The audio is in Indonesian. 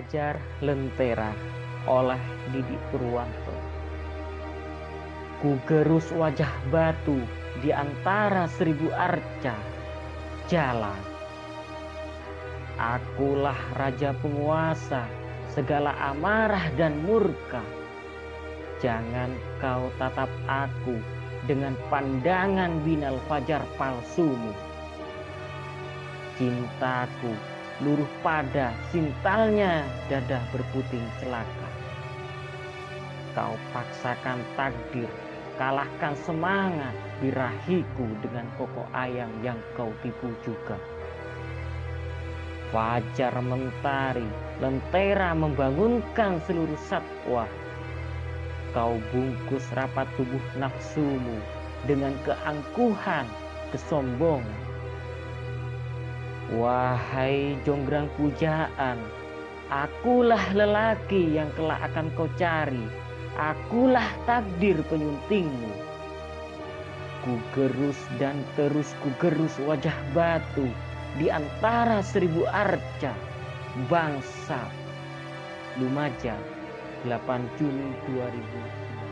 Fajar Lentera oleh Didi Purwanto. Ku gerus wajah batu di antara seribu arca jalan. Akulah raja penguasa segala amarah dan murka. Jangan kau tatap aku dengan pandangan binal fajar palsumu. Cintaku luruh pada sintalnya dadah berputing celaka. Kau paksakan takdir, kalahkan semangat birahiku dengan koko ayam yang kau tipu juga. Fajar mentari, lentera membangunkan seluruh satwa. Kau bungkus rapat tubuh nafsumu dengan keangkuhan, kesombongan Wahai jonggrang pujaan, akulah lelaki yang kelak akan kau cari. Akulah takdir penyuntingmu. Ku gerus dan terus ku gerus wajah batu di antara seribu arca bangsa Lumajang 8 Juni 2000